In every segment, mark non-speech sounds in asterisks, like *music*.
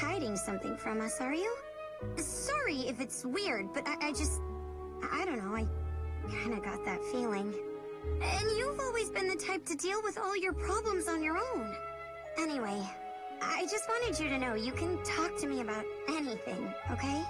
Hiding something from us, are you? Sorry if it's weird, but I, I just... I don't know, I kinda got that feeling. And you've always been the type to deal with all your problems on your own. Anyway, I just wanted you to know you can talk to me about anything, okay?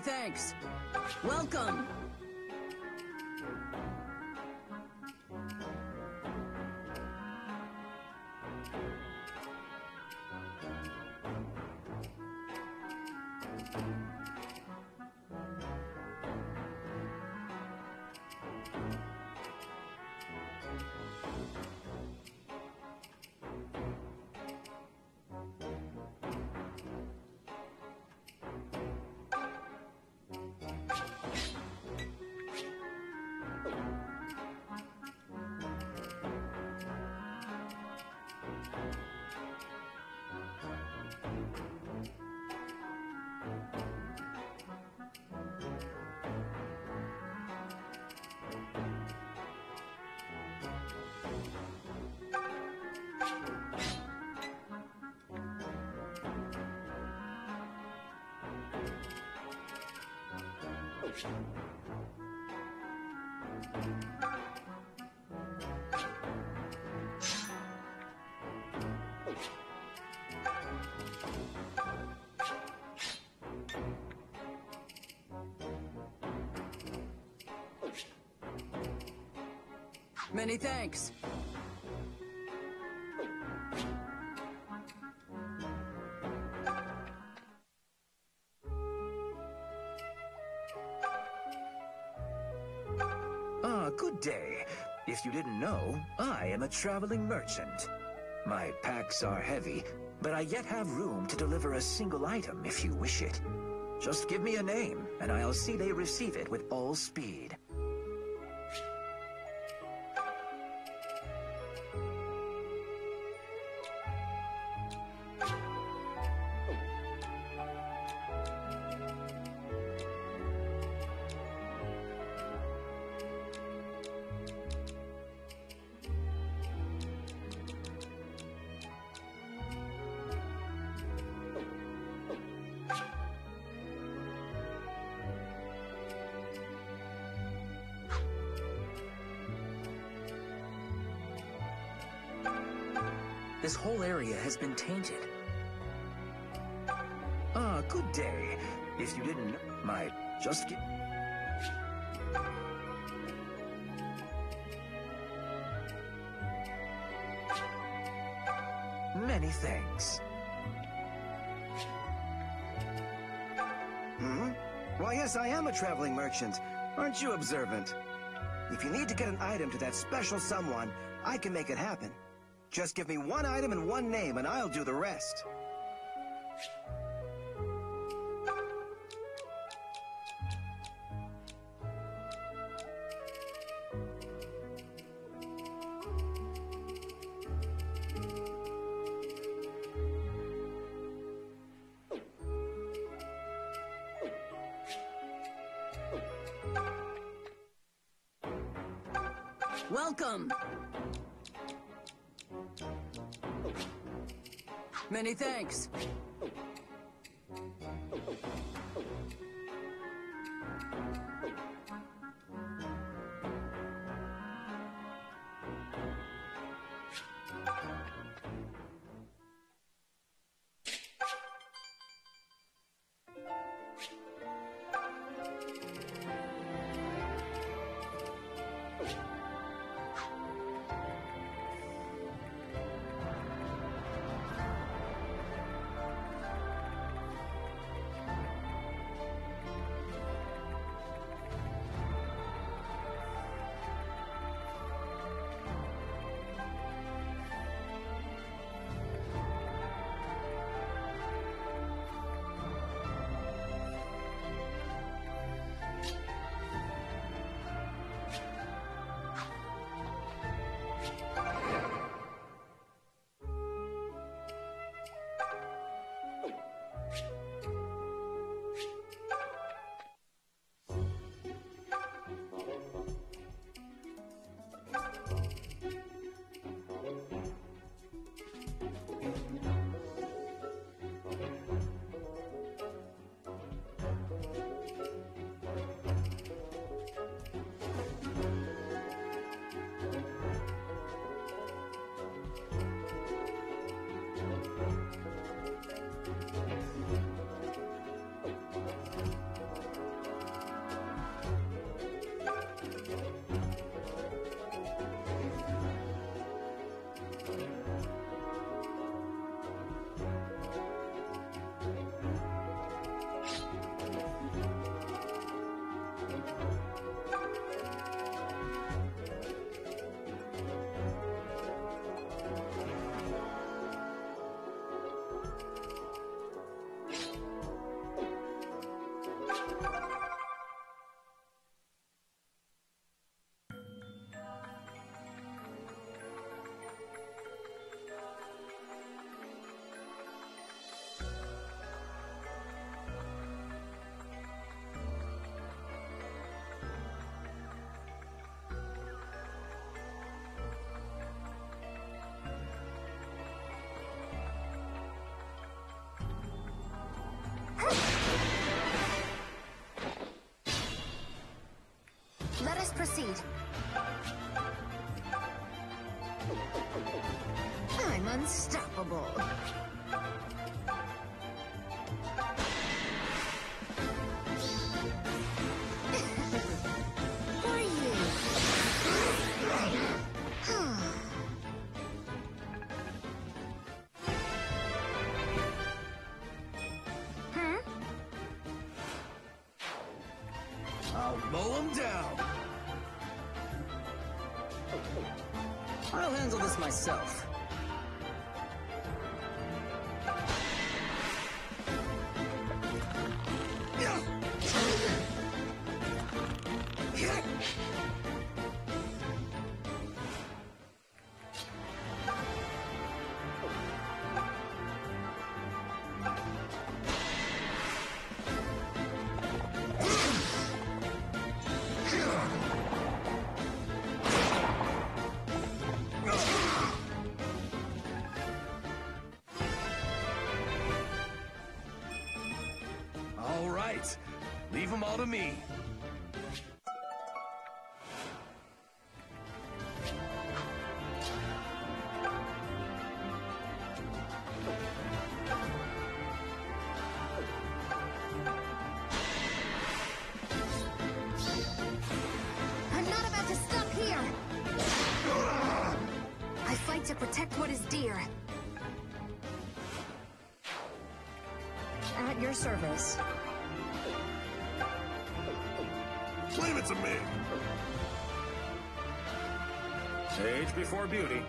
Thanks. Welcome! Many thanks. You didn't know, I am a traveling merchant. My packs are heavy, but I yet have room to deliver a single item if you wish it. Just give me a name, and I'll see they receive it with all speed. Ah, good day. If you didn't my just get... Many thanks. Hmm? Why, yes, I am a traveling merchant. Aren't you observant? If you need to get an item to that special someone, I can make it happen. Just give me one item and one name, and I'll do the rest. unstoppable. Me. I'm not about to stop here! I fight to protect what is dear. At your service. Leave to me. Age before beauty.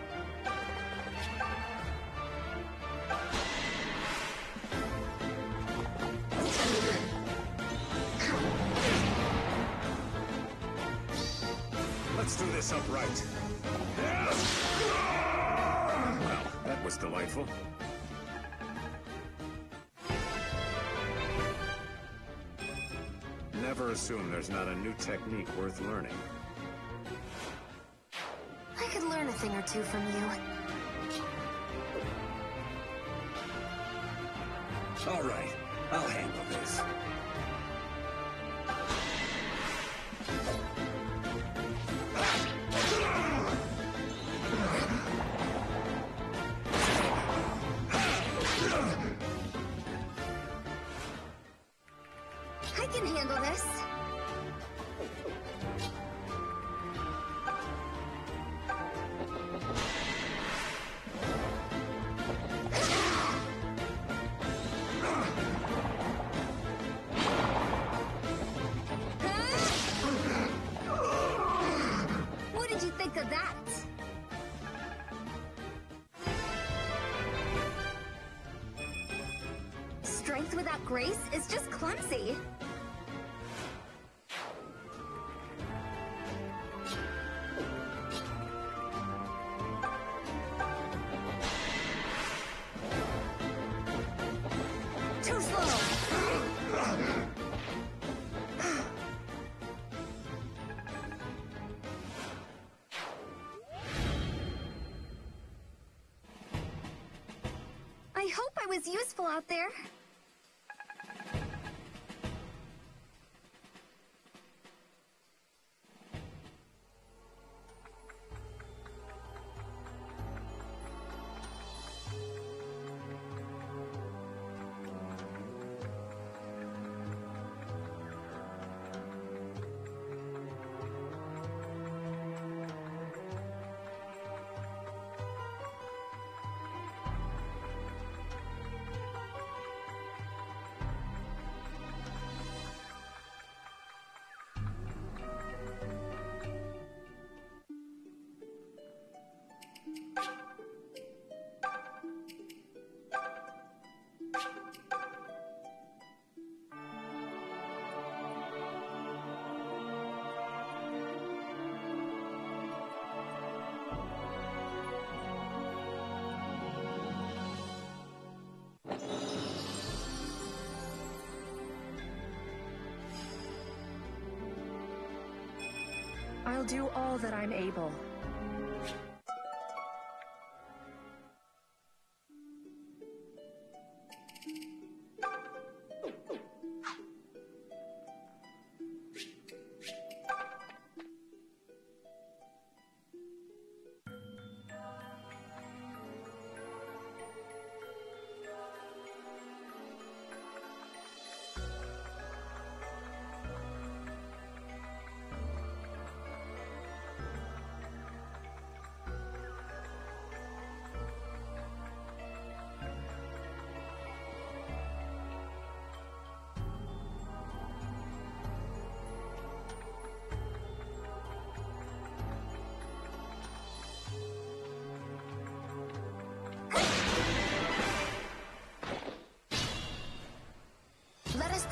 Let's do this upright. Well, that was delightful. Never assume there's not a new technique worth learning. I could learn a thing or two from you. All right, out there. I'll do all that I'm able.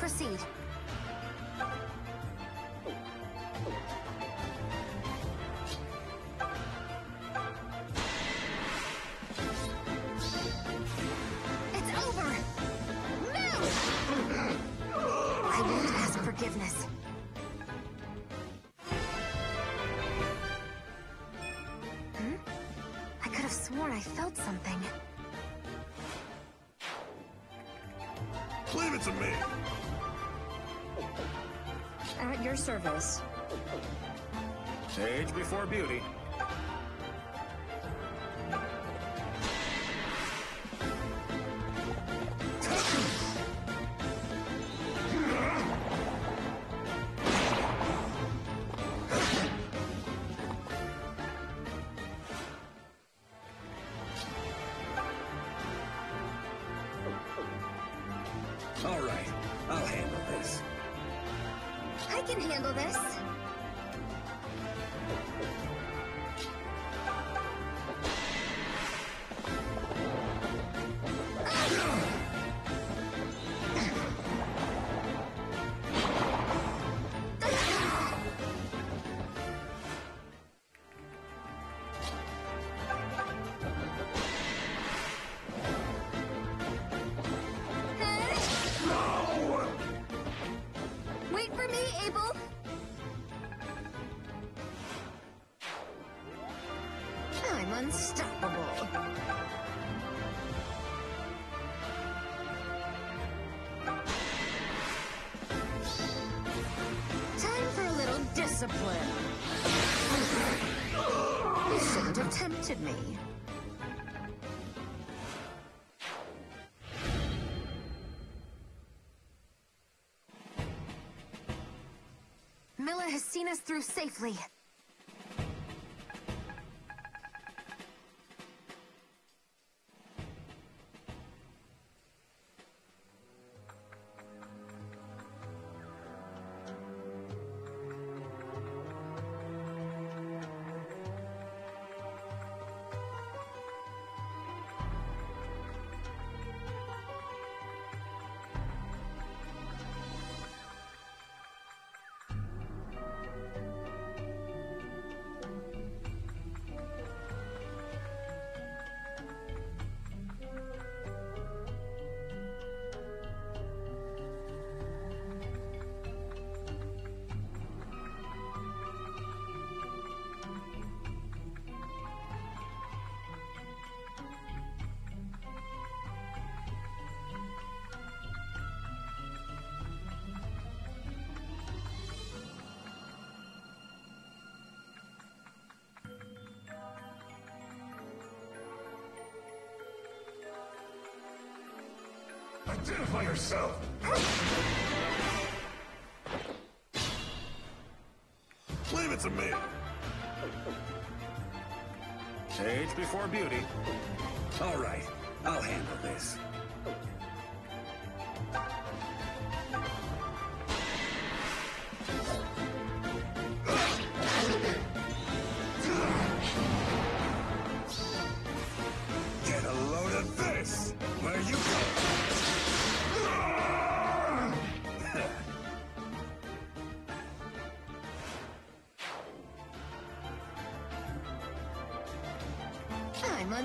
Proceed. It's over! No! I won't ask forgiveness. Hmm? I could have sworn I felt something. Leave it to me. Your service. Age before beauty. Shouldn't have tempted me. Mila has seen us through safely. Before beauty. All right, I'll handle this.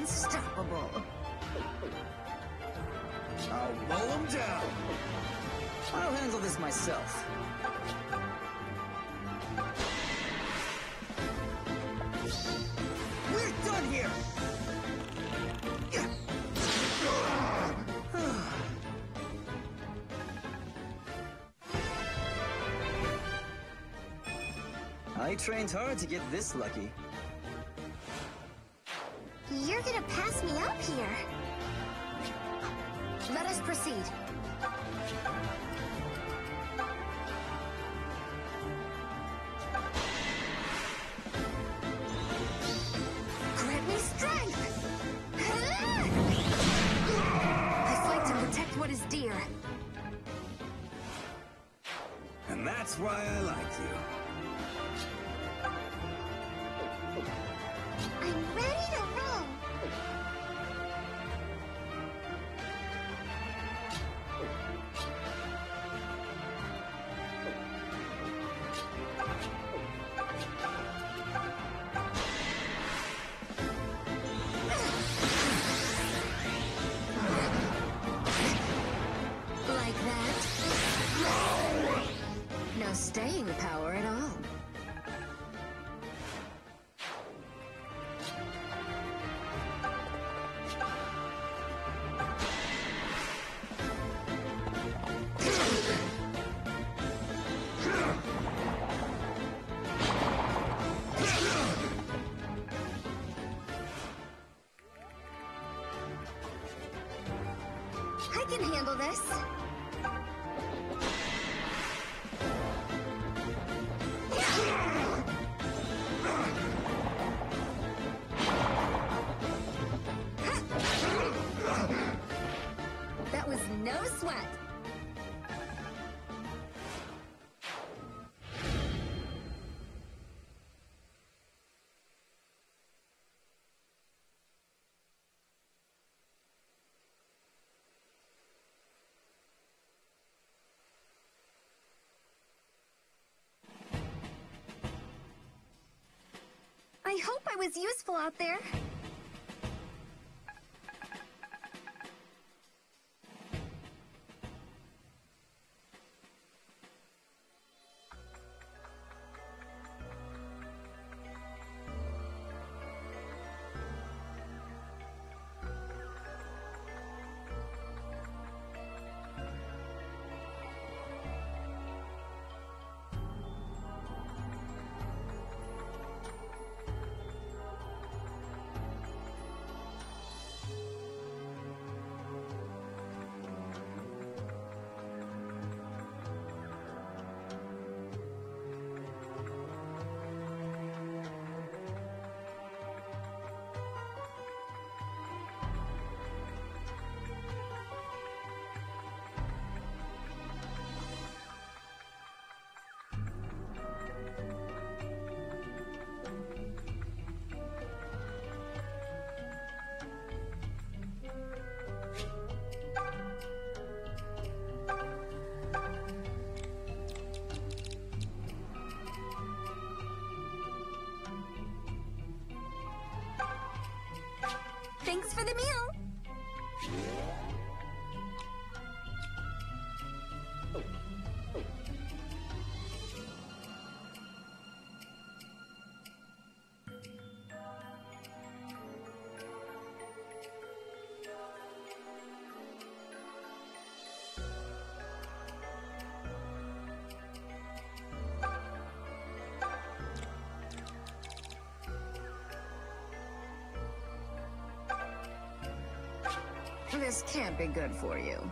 Unstoppable. I'll roll them down. I'll handle this myself. We're done here! I trained hard to get this lucky. I hope I was useful out there. This can't be good for you.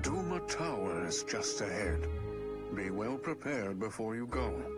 Duma Tower is just ahead. Be well prepared before you go.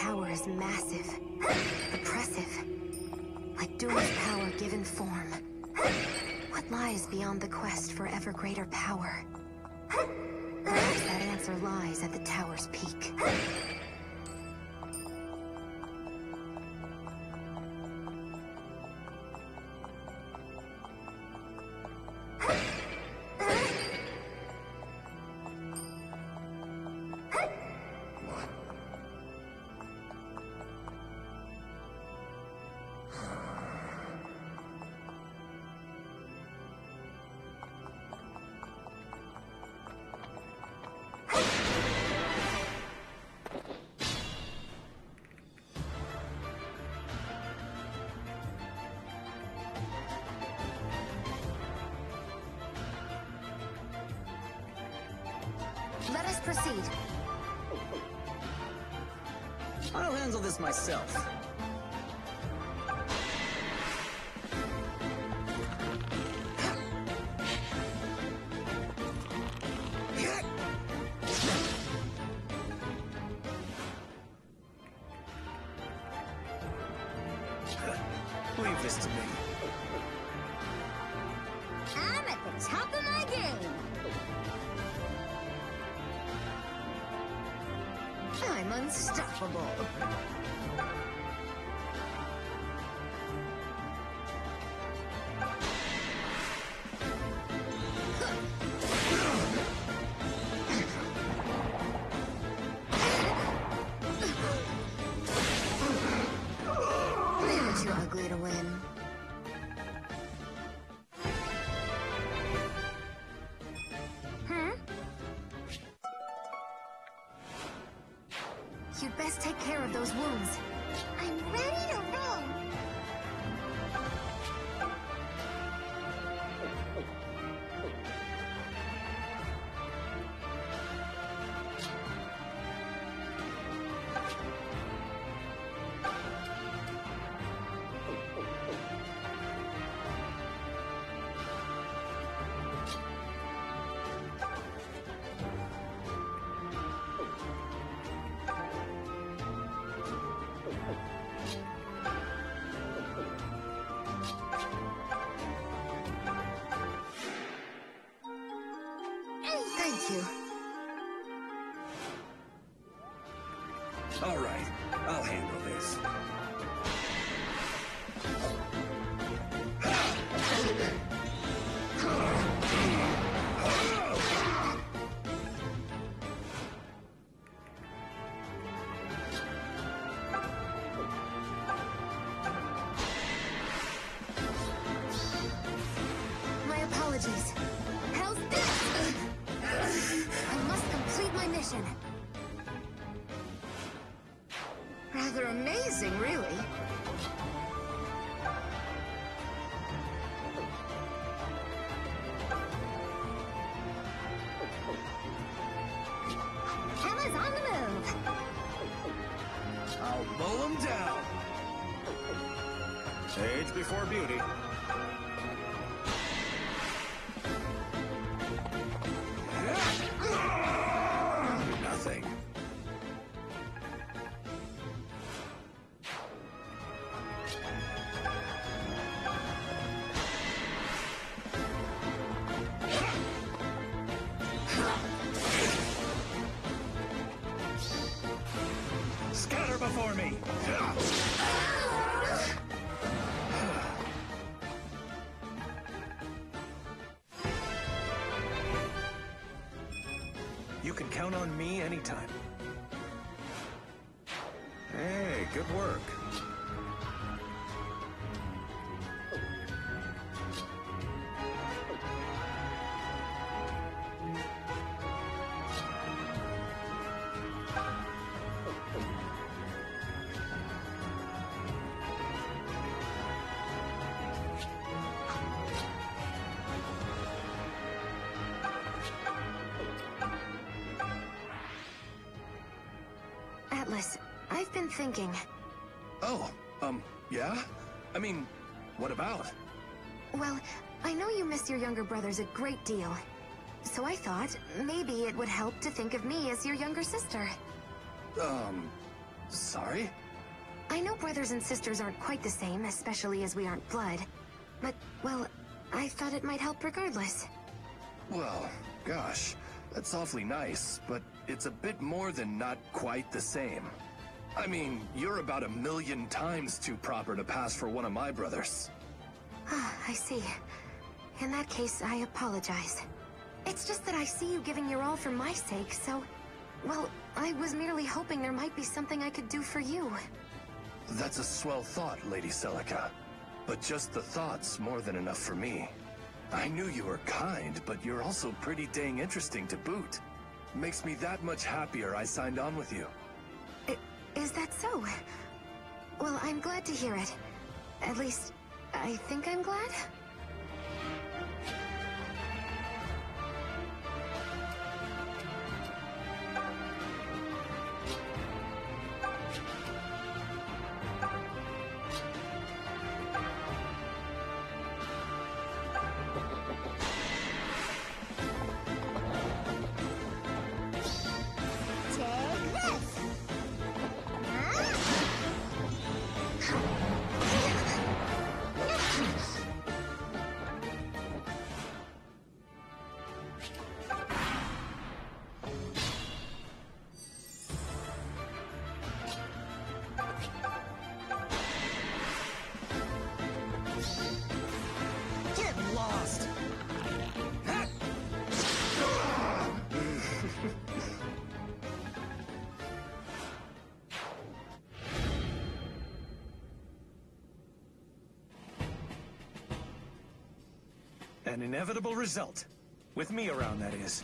Power is massive, oppressive, like Duma's power given form. What lies beyond the quest for ever greater power? Perhaps that answer lies at the tower's peak. Myself. Leave this to me. I'm at the top of my game. I'm unstoppable. You'd best take care of those wounds. Before beauty. Count on me anytime. Hey, good work. Atlas, I've been thinking. Oh, um, yeah? I mean, what about? Well, I know you miss your younger brothers a great deal. So I thought maybe it would help to think of me as your younger sister. Um, Sorry? I know brothers and sisters aren't quite the same, especially as we aren't blood. But, well, I thought it might help regardless. Well, gosh, that's awfully nice, but it's a bit more than not quite the same. I mean, you're about a million times too proper to pass for one of my brothers. Ah, *sighs* I see. In that case, I apologize. It's just that I see you giving your all for my sake, so... Well, I was merely hoping there might be something I could do for you. That's a swell thought, Lady Celica. But just the thought's more than enough for me. I knew you were kind, but you're also pretty dang interesting to boot. Makes me that much happier I signed on with you. I, is that so? Well, I'm glad to hear it. At least, I think I'm glad? An inevitable result. With me around, that is.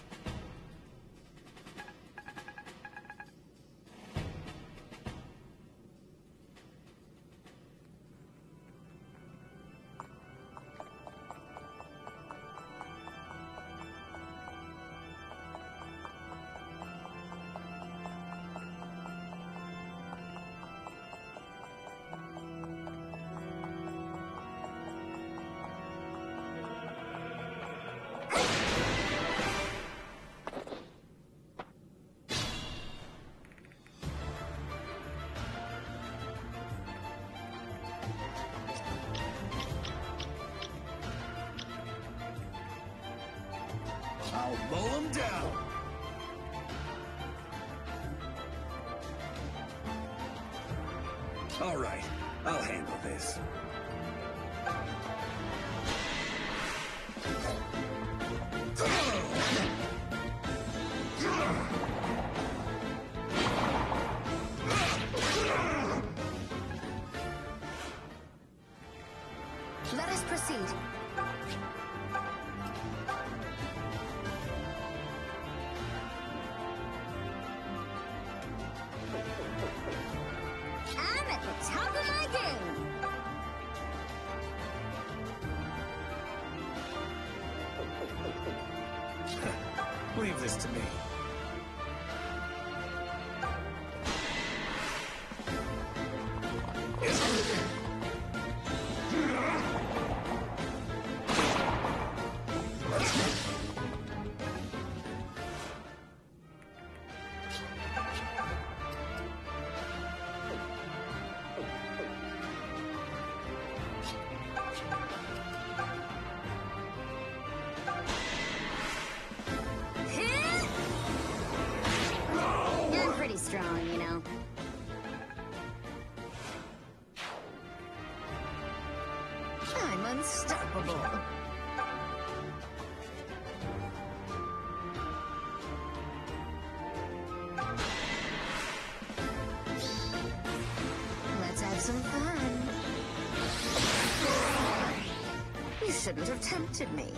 You shouldn't have tempted me.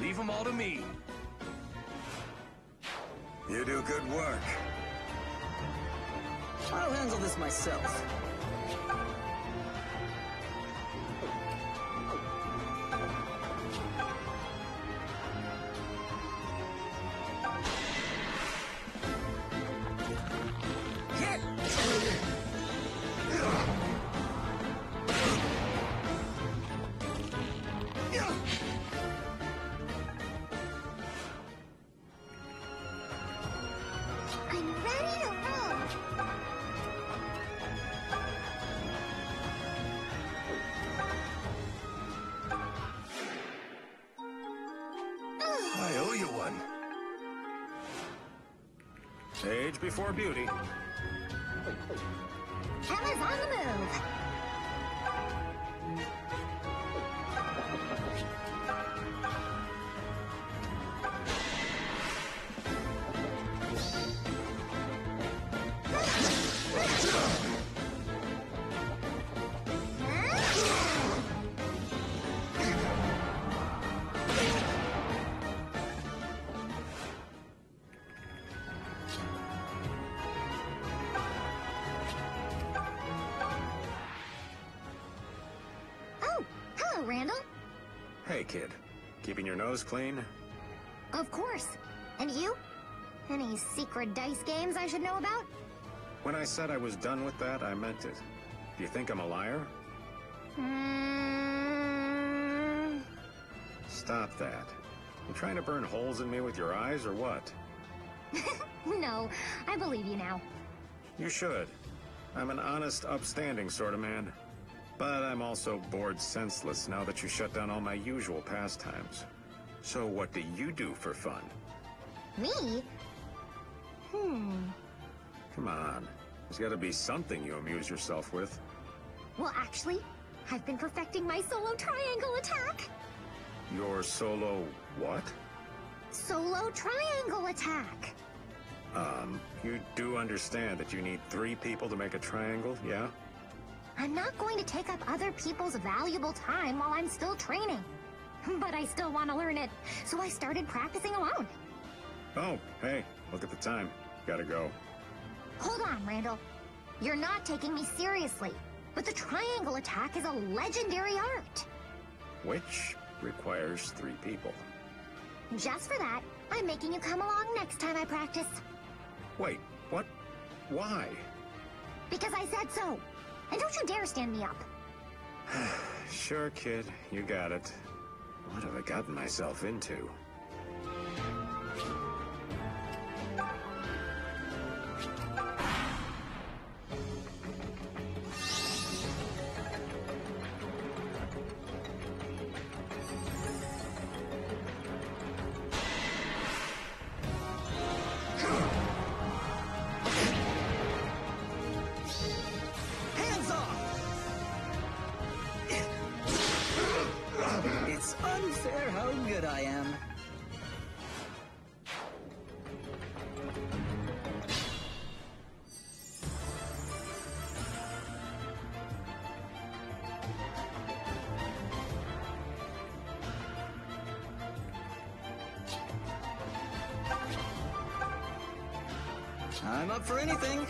Leave them all to me. You do good work. I'll handle this myself. Keeping your nose clean? Of course. And you? Any secret dice games I should know about? When I said I was done with that, I meant it. Do you think I'm a liar? Hmm. Stop that. You trying to burn holes in me with your eyes or what? *laughs* No, I believe you now. You should. I'm an honest, upstanding sort of man. But I'm also bored senseless now that you shut down all my usual pastimes. So what do you do for fun? Me? Hmm. Come on. There's gotta be something you amuse yourself with. Well, actually, I've been perfecting my solo triangle attack. Your solo what? Solo triangle attack. Um, you do understand that you need three people to make a triangle, yeah? I'm not going to take up other people's valuable time while I'm still training. But I still want to learn it, so I started practicing alone. Oh, hey, look at the time. Gotta go. Hold on, Randall. You're not taking me seriously. But the triangle attack is a legendary art. Which requires three people. Just for that, I'm making you come along next time I practice. Wait, what? Why? Because I said so. And don't you dare stand me up. *sighs* Sure, kid, you got it. What have I gotten myself into? I'm up for anything.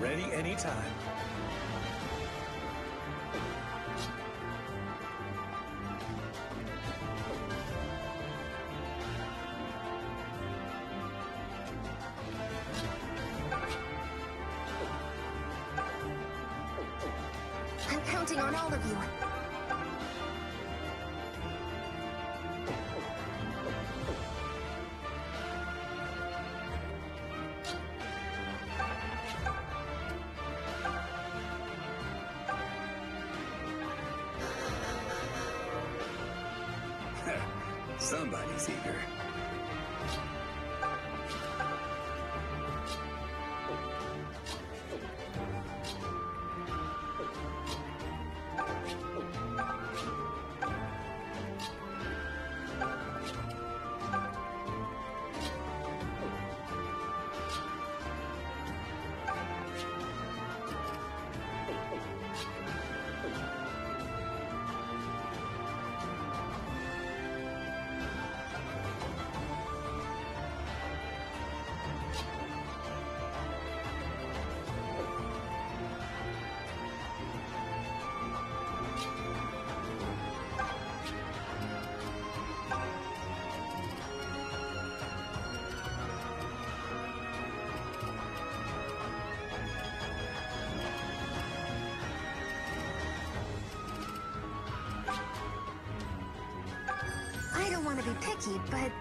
Ready anytime. I don't want to be picky, but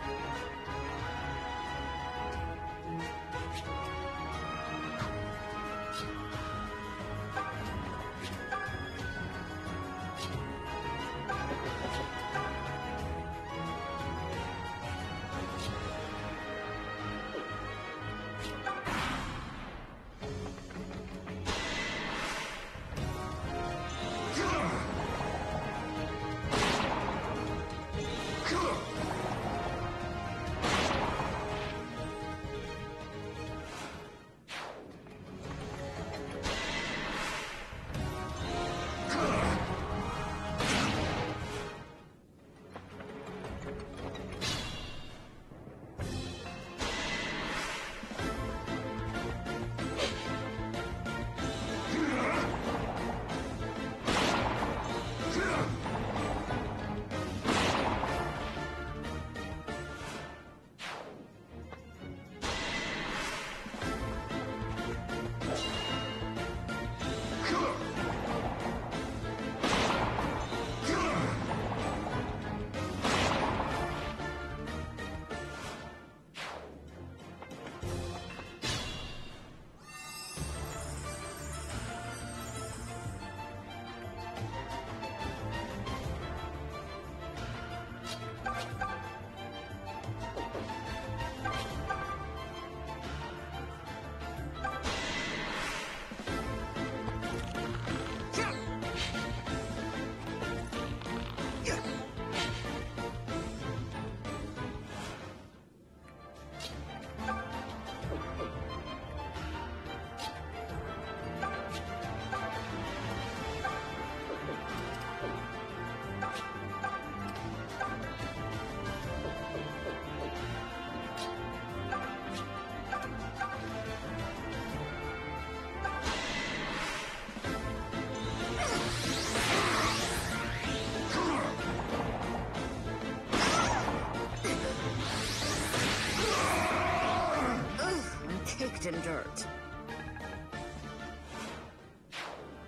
in dirt.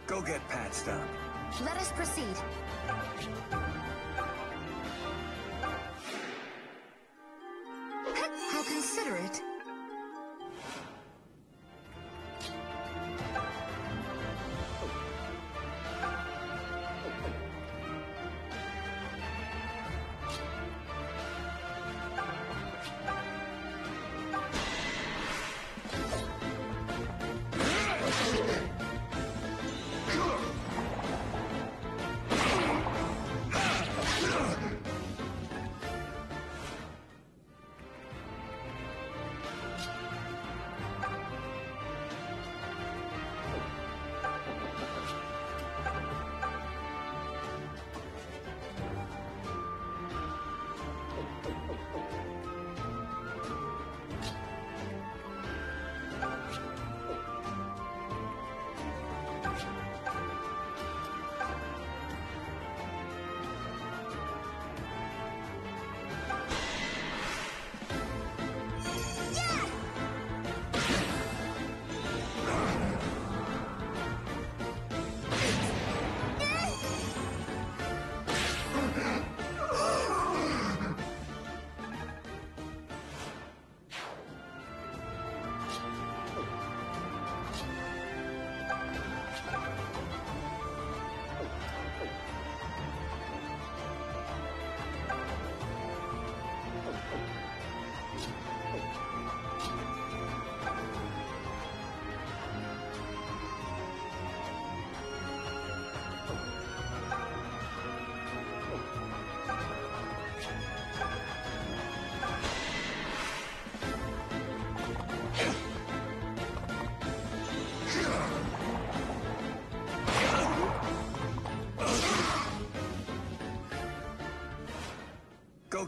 Go get patched up. Let us proceed. How considerate.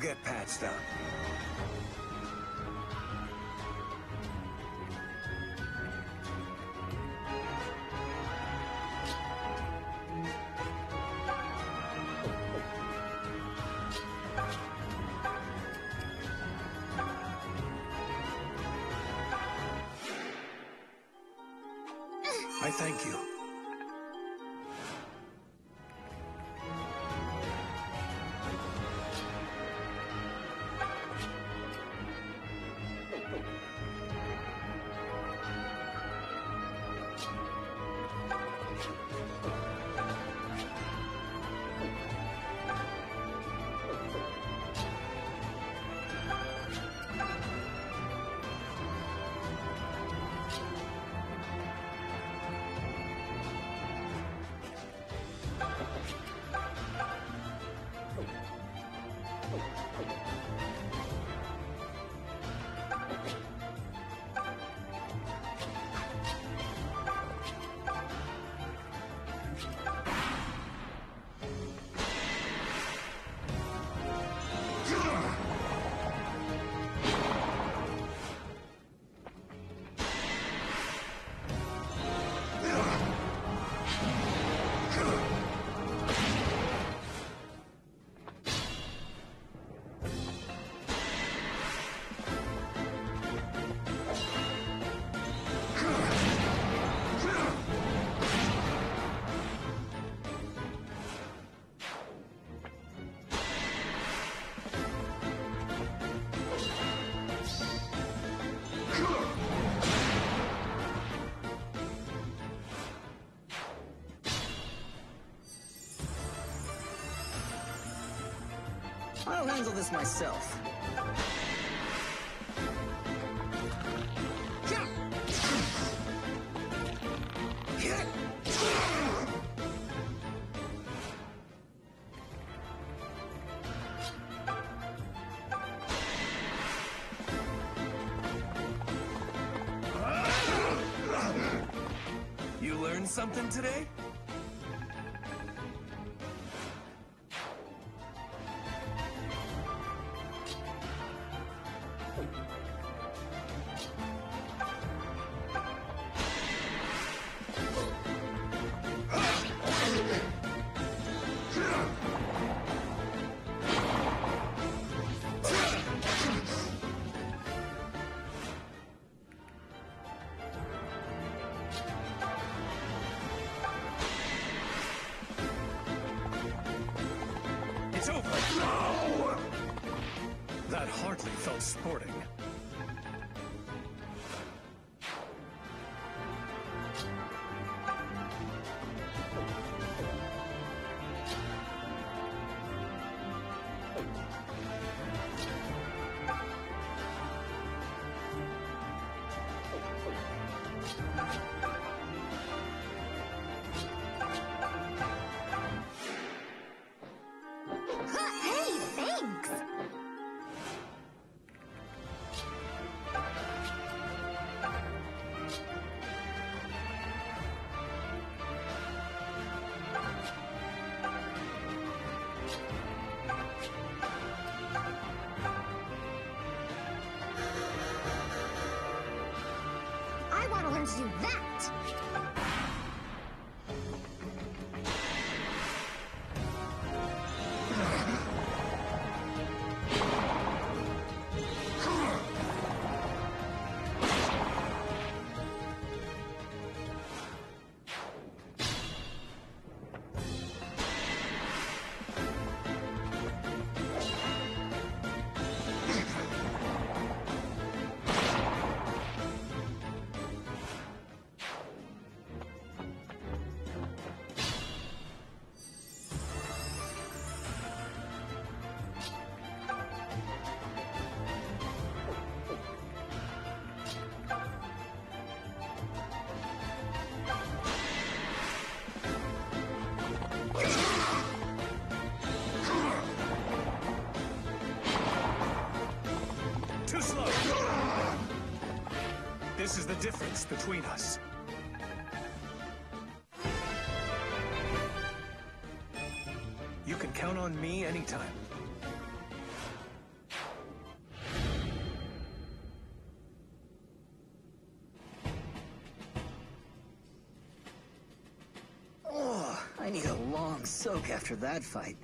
Get patched up. I'll handle this myself. You learned something today? Over! No! That hardly felt sporting. Too slow! This is the difference between us. You can count on me anytime. Oh, I need a long soak after that fight.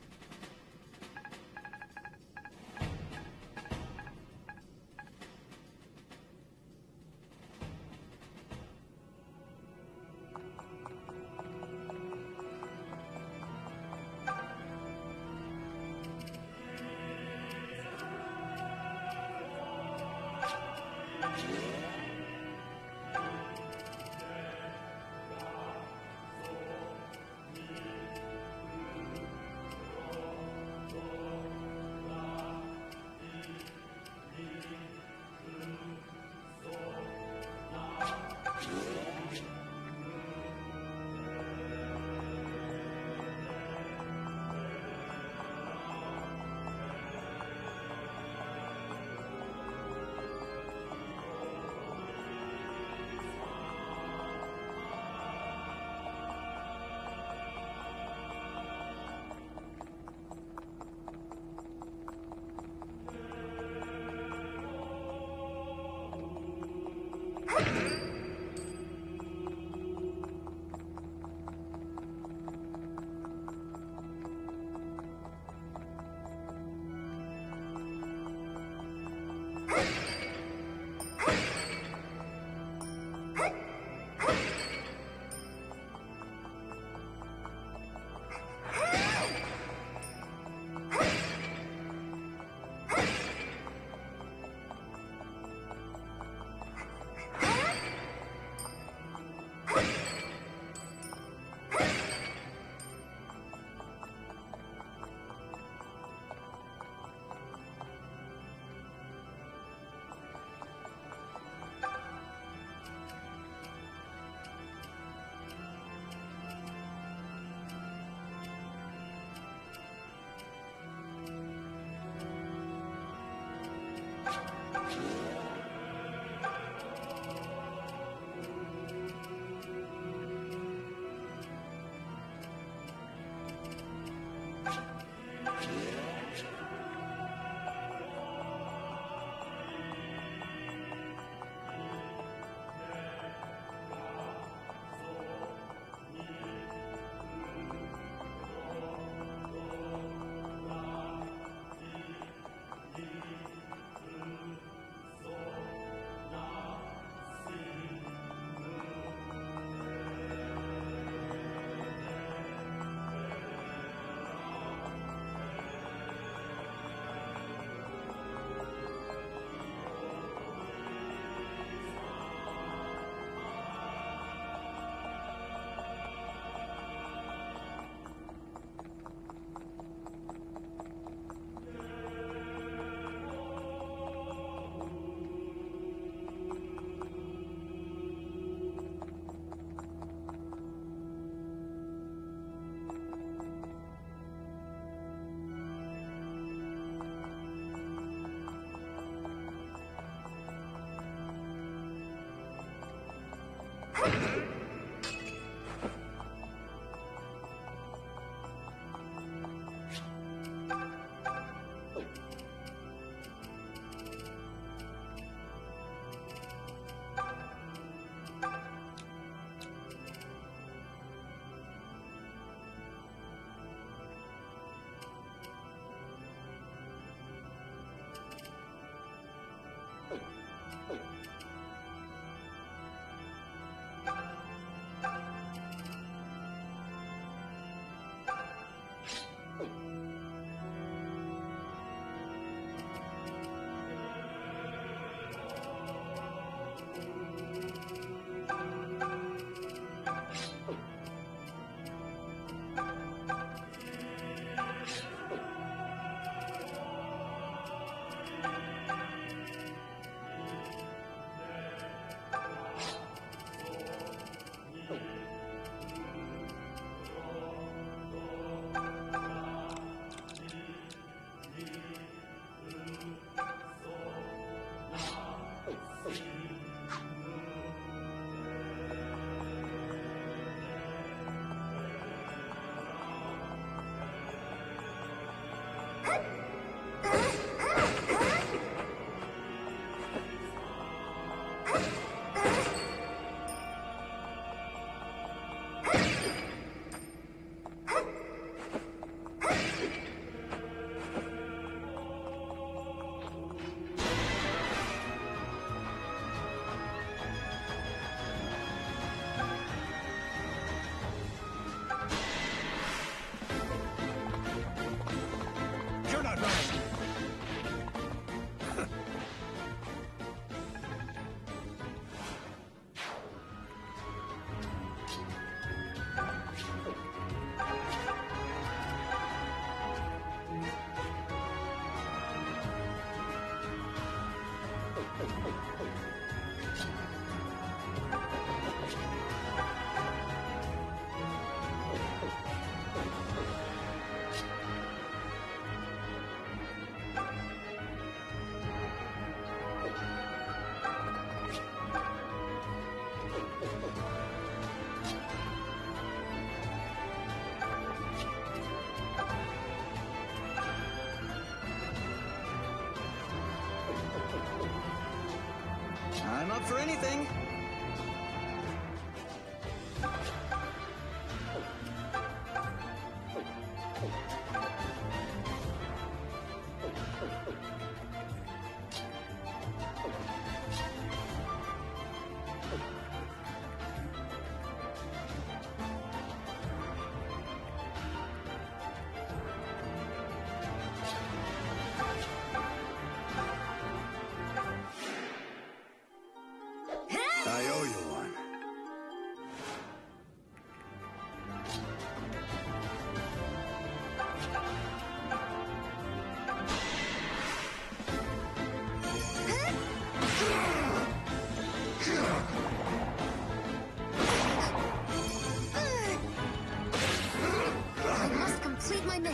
Up for anything.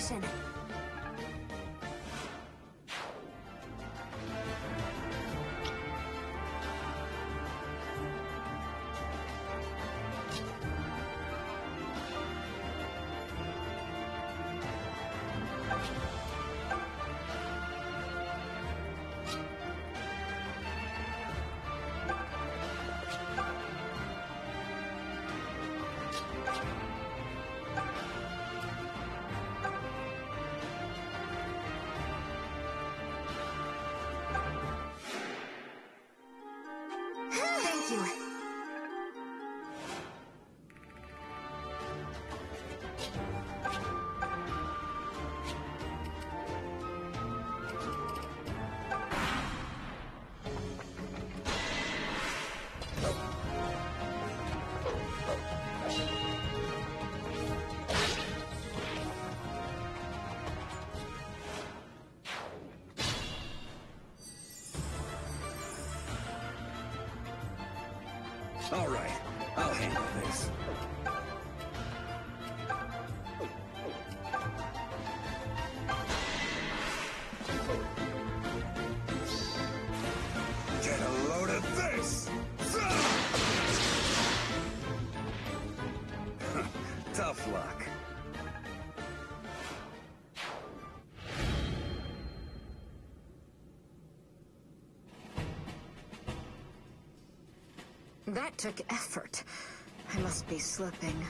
Complete All right, I'll handle this. Took effort. I must be slipping.